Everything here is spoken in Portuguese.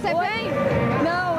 você Oi? vem? Não.